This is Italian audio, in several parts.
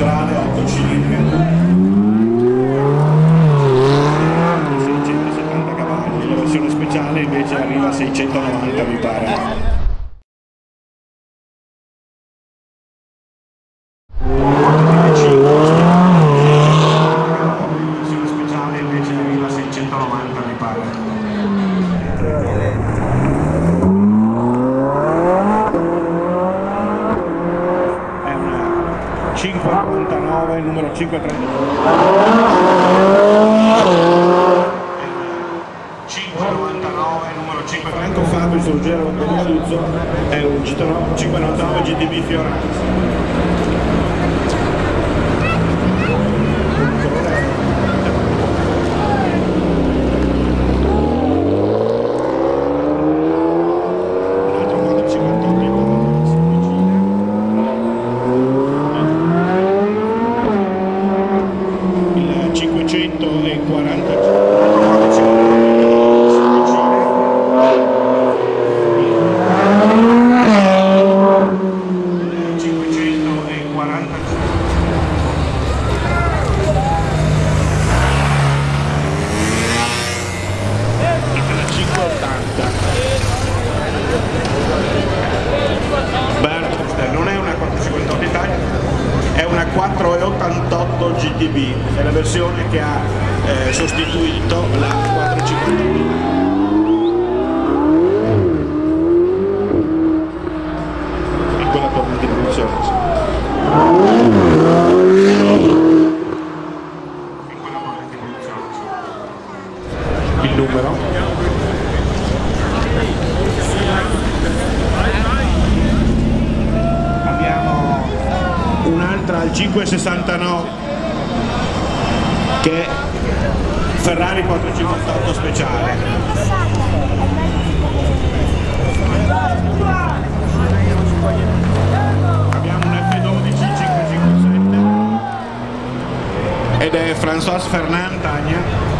centrale 8 cilindri 599 numero 530 599 numero 5 Franco Fabio sul giro Beneduzzo è un 599 GTB Fioranza un altro 450 il 540 540 la 580 Bert non è una 458 Italia è una 488 GTB è la versione che ha eh, sostituito la 458 e quella corrente di produzione sì. E quella corrente di produzione sì. il numero abbiamo un'altra al 569 che è Ferrari 458 speciale. Abbiamo un F12 557 ed è François Fernand Tagna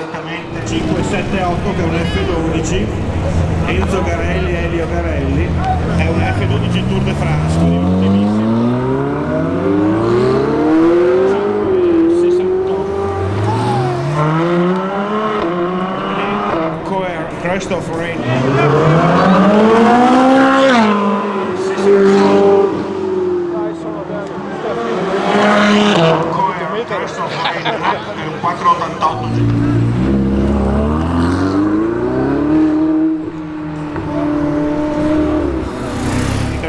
esattamente 578 che è un F12 Enzo Garelli e Elio Garelli è un F12 Tour de France quindi ultimissimo Coer Christoph Rain Coer Christoph Rain è un 488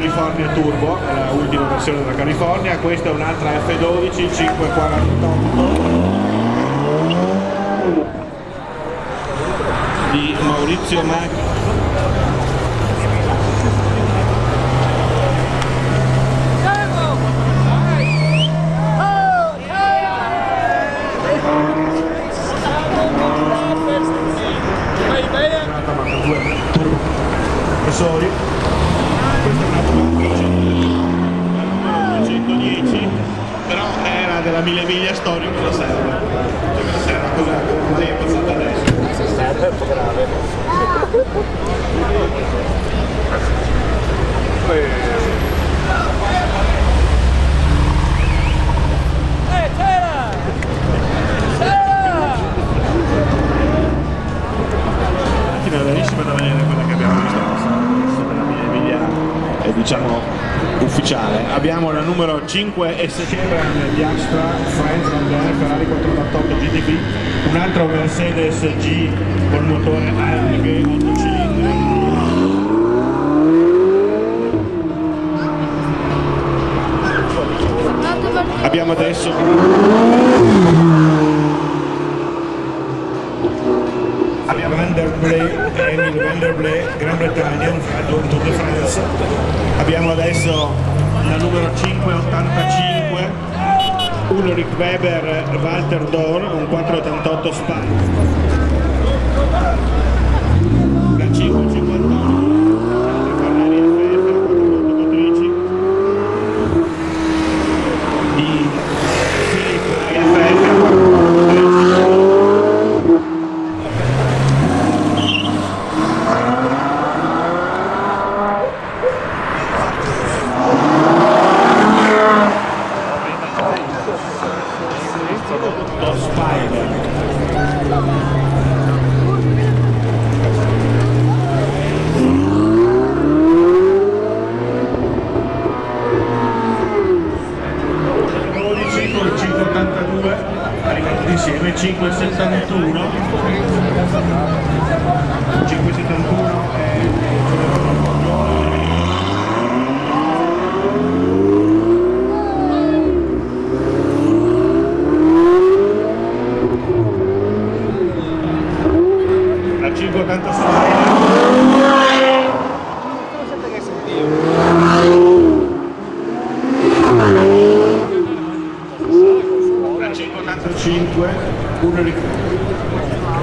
California Turbo, è l'ultima versione della California, questa è un'altra F12 548 di Maurizio Macchi. Finale, l'ennesima da venire con la che abbiamo visto. Diciamo ufficiale. Abbiamo la numero 5 S Chevron di Astra Friends Randall Ferrari 488 GTB un altro Mercedes G con motore AMG 8 cilindri. Abbiamo adesso abbiamo Vanderblay, Emil Vanderblay, Gran Bretagna, un Tour de France. Abbiamo adesso la numero 585, Ulrich Weber, Walter Dorn, un 488 Spike. La 558, 571 571 è la 586 la 585 uno di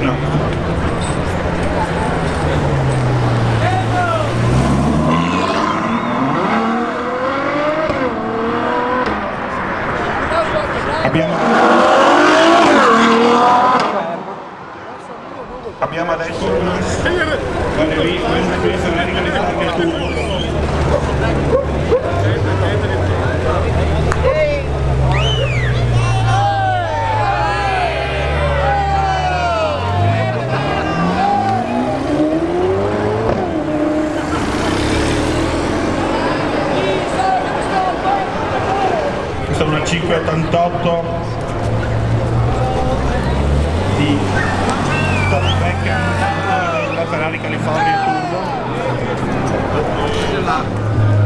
no abbiamo abbiamo adesso guarda lì questa qui è Ferrari California Turbo questa è una 588 di Tom Beckham della Ferrari California Turbo